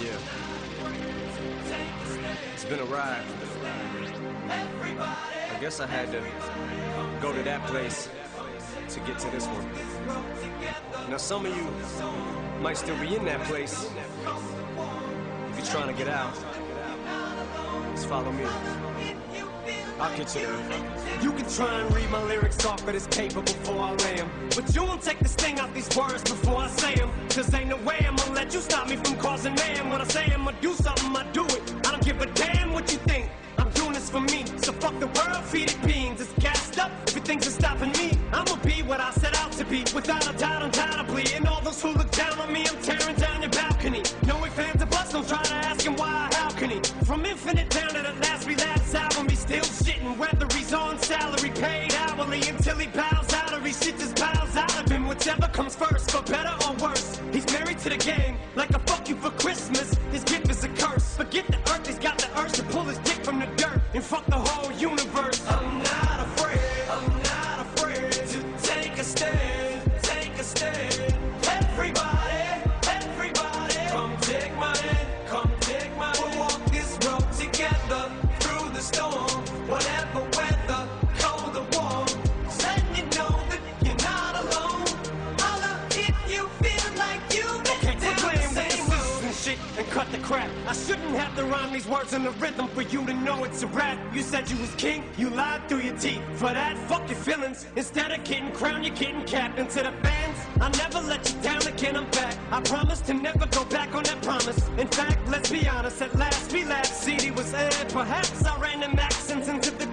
Yeah. It's been a ride. I guess I had to go to that place to get to this one. Now, some of you might still be in that place. If you're trying to get out, just follow me. I'll get you there. You can try and read my lyrics off of this paper before I lay 'em. But you won't take the sting out these words before I say 'em. Cause ain't no way I'm gonna let you stop me from causing man. When I say I'm gonna do something, I do it. I don't give a damn what you think. I'm doing this for me. So fuck the world, feed it beans. It's gassed up. Everything's just stopping me. I'ma be what I set out to be. Without a doubt, undoubtedly. And all those who look down on me, I'm tearing down your balcony. No ifs, fans of bust, don't try to ask him why, how can he? From infinite down to the last relapse album, he's still shitting. Whether he's on salary, paid hourly, until he bows out or he shit just bows out of him. Whichever comes first, for better game, like a fuck you for Christmas. His gift is a curse. Forget the earth, the crap. I shouldn't have to rhyme these words in the rhythm for you to know it's a rap. You said you was king, you lied through your teeth. For that, fuck your feelings. Instead of getting crowned, you're getting capped. And to the fans, I'll never let you down again. I'm back. I promise to never go back on that promise. In fact, let's be honest. At last, we laughed. CD was aired. Perhaps I ran them accents into the